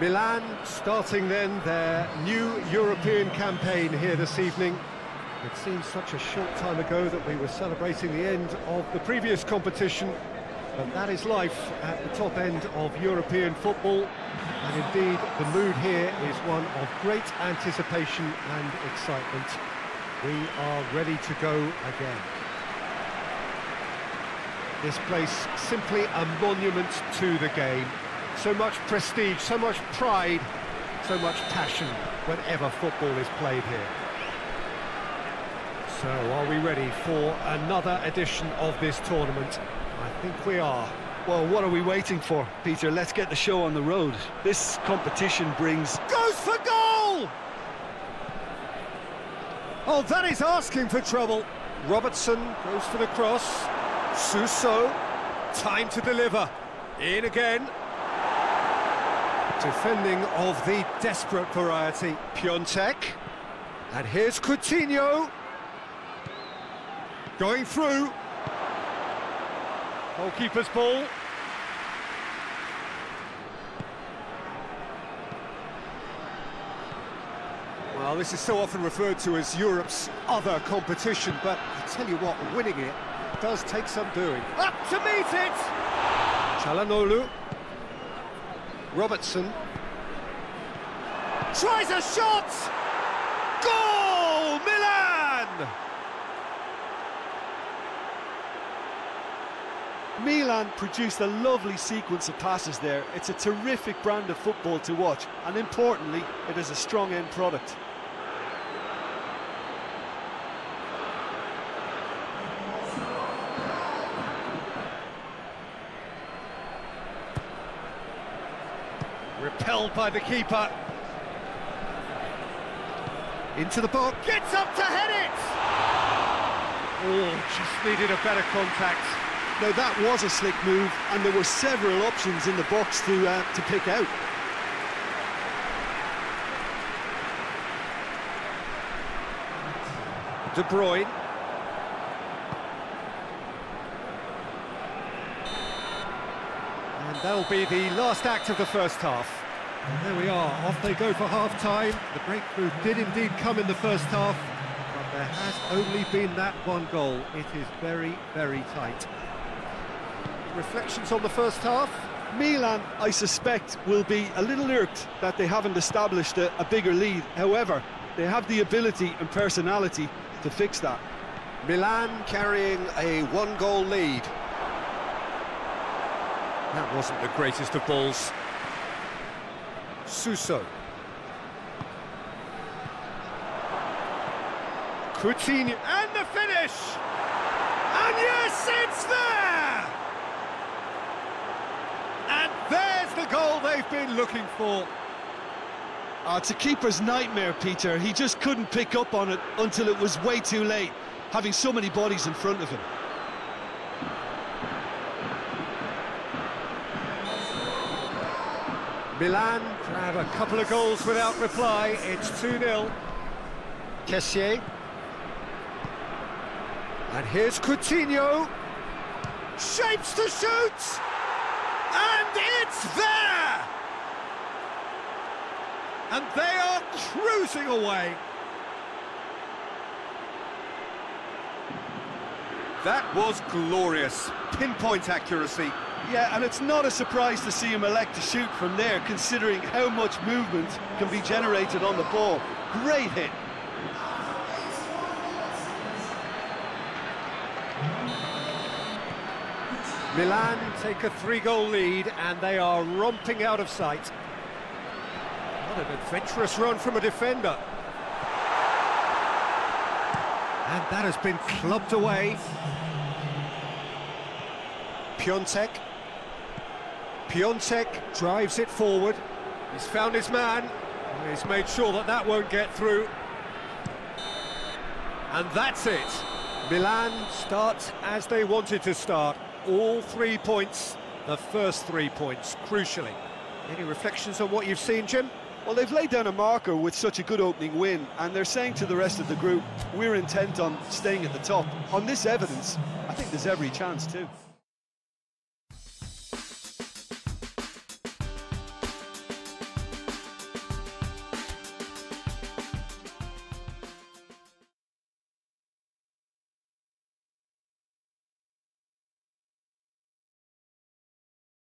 Milan starting then their new European campaign here this evening. It seems such a short time ago that we were celebrating the end of the previous competition, but that is life at the top end of European football. And indeed, the mood here is one of great anticipation and excitement. We are ready to go again. This place simply a monument to the game. So much prestige, so much pride, so much passion whenever football is played here. So, are we ready for another edition of this tournament? I think we are. Well, what are we waiting for, Peter? Let's get the show on the road. This competition brings... Goes for goal! Oh, that is asking for trouble. Robertson goes for the cross. Suso, time to deliver. In again. Defending of the desperate variety, Piątek. And here's Coutinho. Going through. Goalkeeper's ball. Well, this is so often referred to as Europe's other competition, but I tell you what, winning it does take some doing. Up to meet it! Calhanoglu. Robertson. Tries a shot! Goal! Milan! Milan produced a lovely sequence of passes there. It's a terrific brand of football to watch, and importantly, it is a strong end product. Repelled by the keeper. Into the box. Gets up to head it! Oh, just needed a better contact. Now that was a slick move, and there were several options in the box to uh, to pick out. De Bruyne. And that'll be the last act of the first half. And there we are, off they go for half-time. The breakthrough did indeed come in the first half, but there has only been that one goal. It is very, very tight. Reflections on the first half? Milan, I suspect, will be a little irked that they haven't established a, a bigger lead. However, they have the ability and personality to fix that. Milan carrying a one-goal lead. That wasn't the greatest of balls. Suso. Coutinho, and the finish! And yes, it's there! And there's the goal they've been looking for. Uh, it's a keeper's nightmare, Peter. He just couldn't pick up on it until it was way too late, having so many bodies in front of him. Milan grab a couple of goals without reply. It's 2-0. Kessié. And here's Coutinho. Shapes to shoot! And it's there! And they are cruising away. That was glorious. Pinpoint accuracy. Yeah, and it's not a surprise to see him elect to shoot from there, considering how much movement can be generated on the ball. Great hit. Milan take a three-goal lead, and they are romping out of sight. What an adventurous run from a defender. And that has been clubbed away. Piątek. Piątek drives it forward. He's found his man. He's made sure that that won't get through. And that's it. Milan starts as they wanted to start. All three points, the first three points, crucially. Any reflections on what you've seen, Jim? Well, they've laid down a marker with such a good opening win, and they're saying to the rest of the group, we're intent on staying at the top. On this evidence, I think there's every chance too.